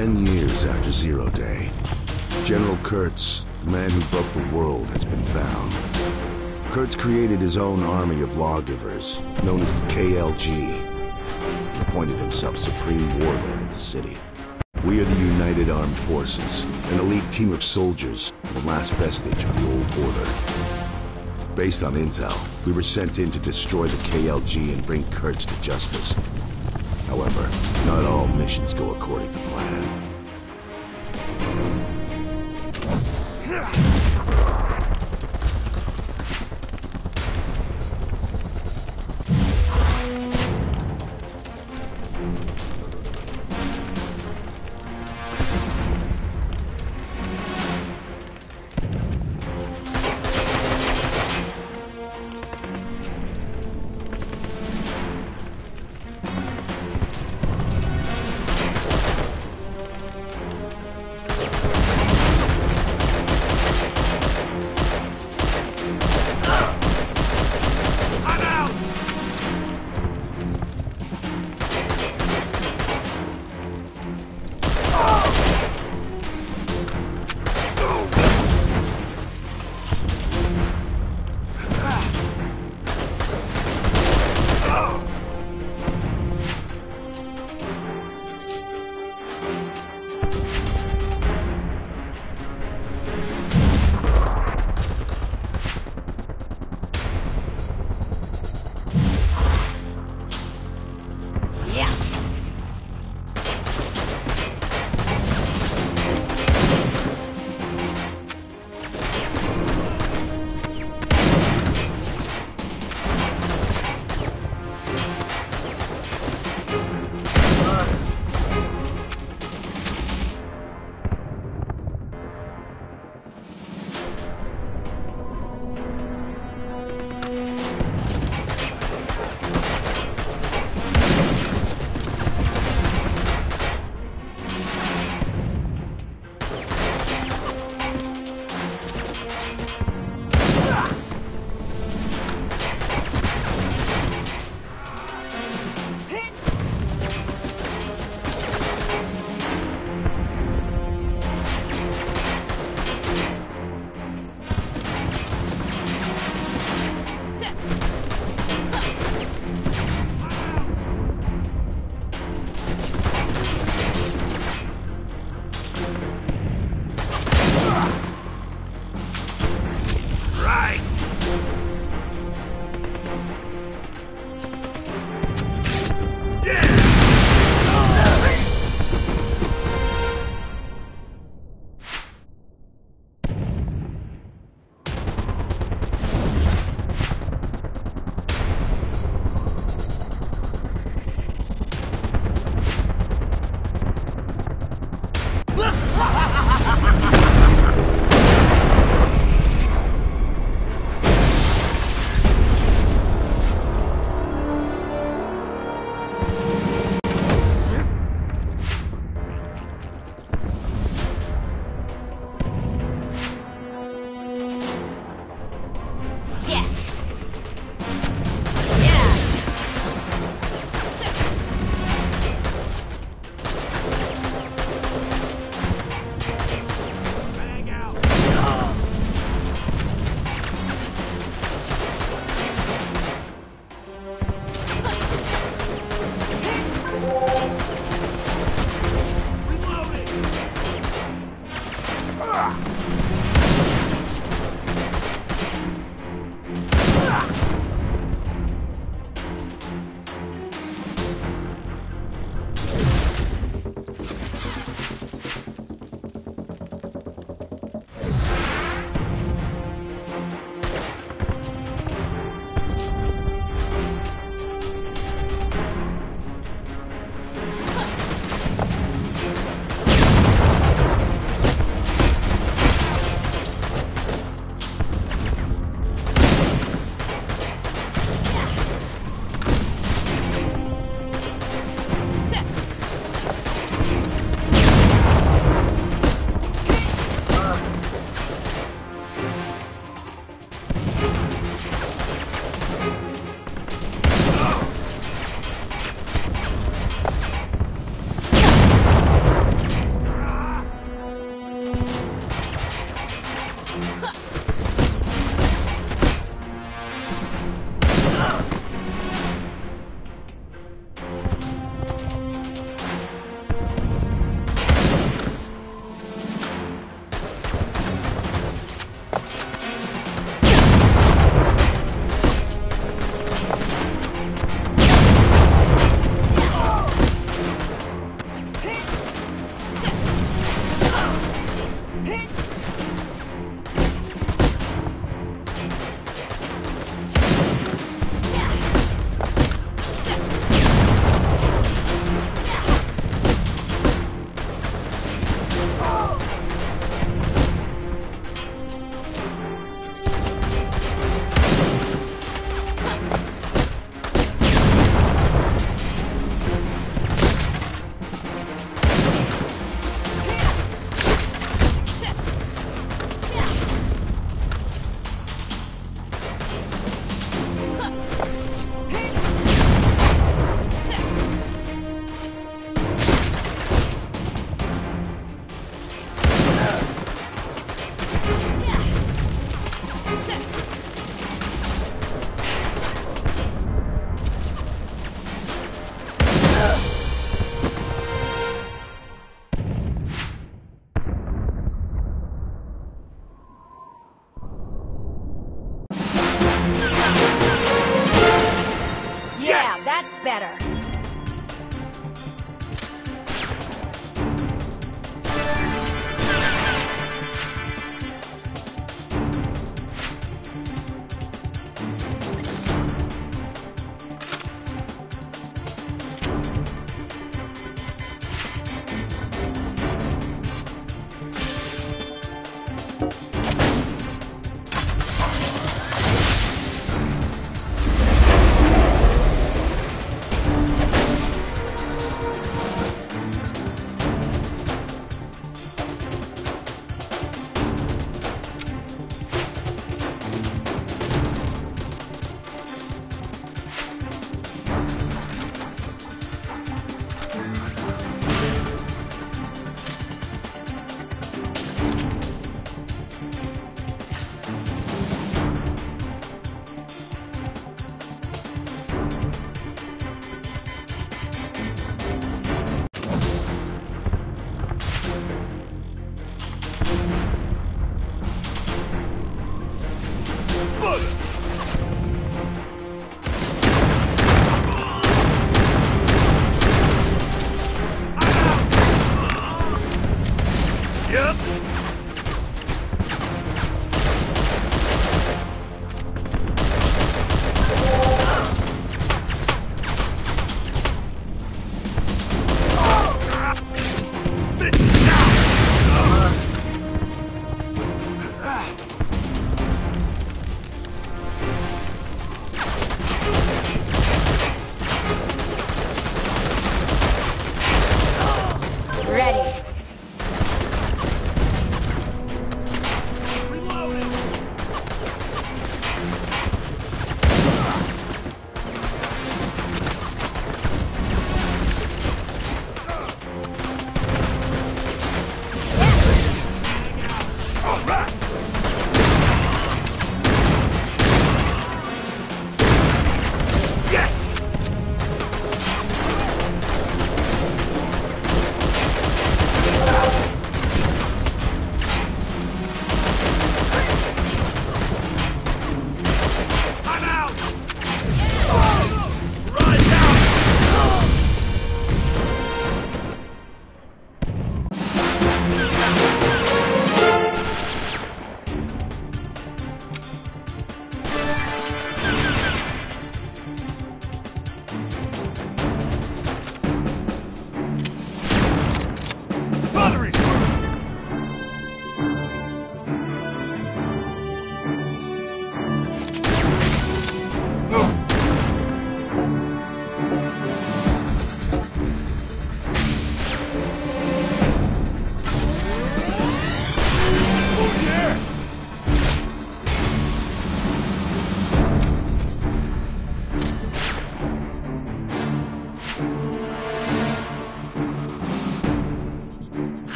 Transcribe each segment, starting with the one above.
Ten years after Zero Day, General Kurtz, the man who broke the world, has been found. Kurtz created his own army of lawgivers, known as the KLG. Appointed himself supreme warlord of the city. We are the United Armed Forces, an elite team of soldiers, the last vestige of the old order. Based on intel, we were sent in to destroy the KLG and bring Kurtz to justice. However, not all missions go according to plan.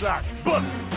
That? But...